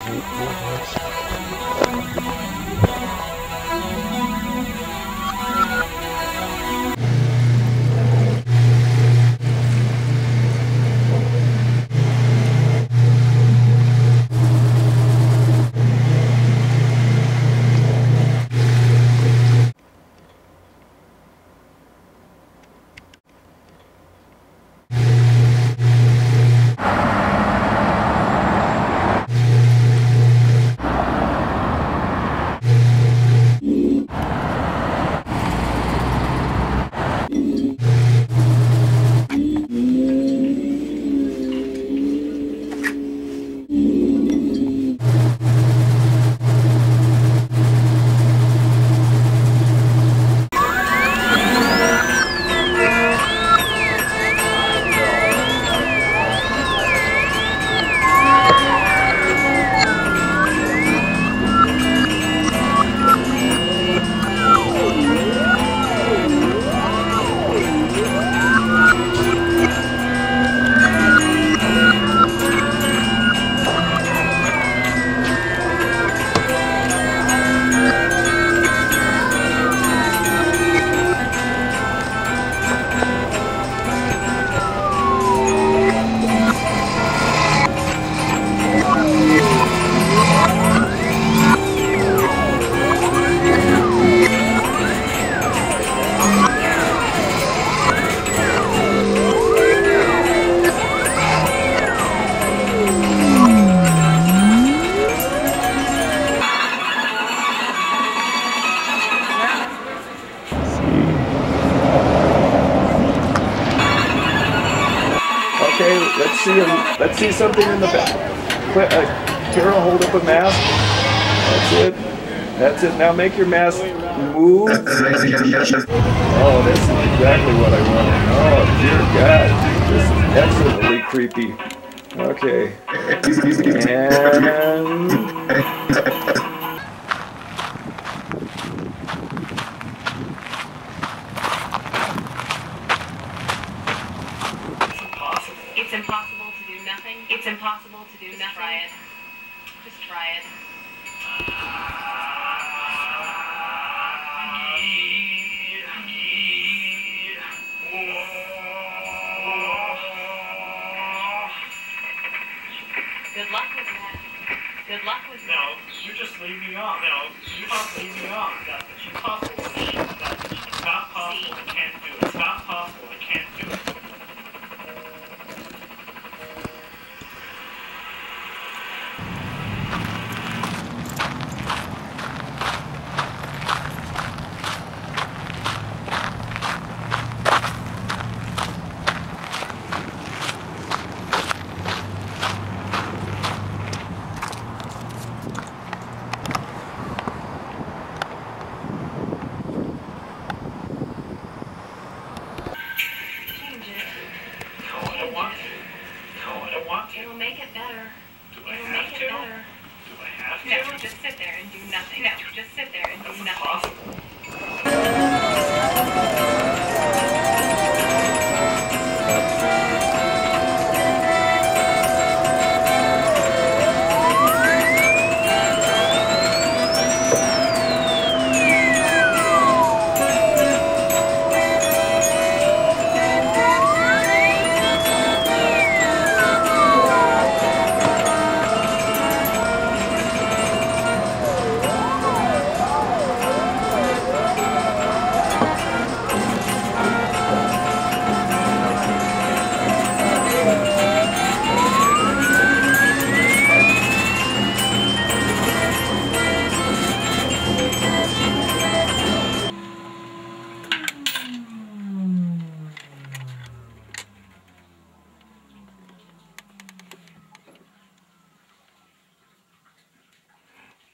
Okay, let's see. Let's see something in the back. Uh, Carol, hold up a mask. That's it. That's it. Now make your mask move. Oh, this is exactly what I wanted. Oh, dear God. This is excellently creepy. Okay. And... It's impossible to do nothing. It's impossible to do nothing. Try it. Just try it. Good luck with that. Good luck with No, that. you just leave me on. No, you just leave me on. That's impossible. That's it's It'll make it better. Do I It'll have make to? It better. Do I have to? No, just sit there and do nothing.